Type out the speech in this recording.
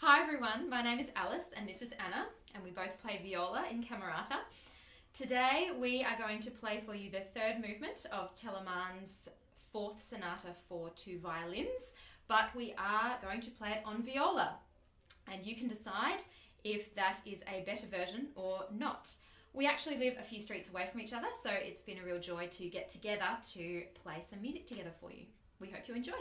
Hi everyone, my name is Alice and this is Anna, and we both play viola in Camerata. Today we are going to play for you the third movement of Telemann's fourth sonata for two violins, but we are going to play it on viola, and you can decide if that is a better version or not. We actually live a few streets away from each other, so it's been a real joy to get together to play some music together for you. We hope you enjoy.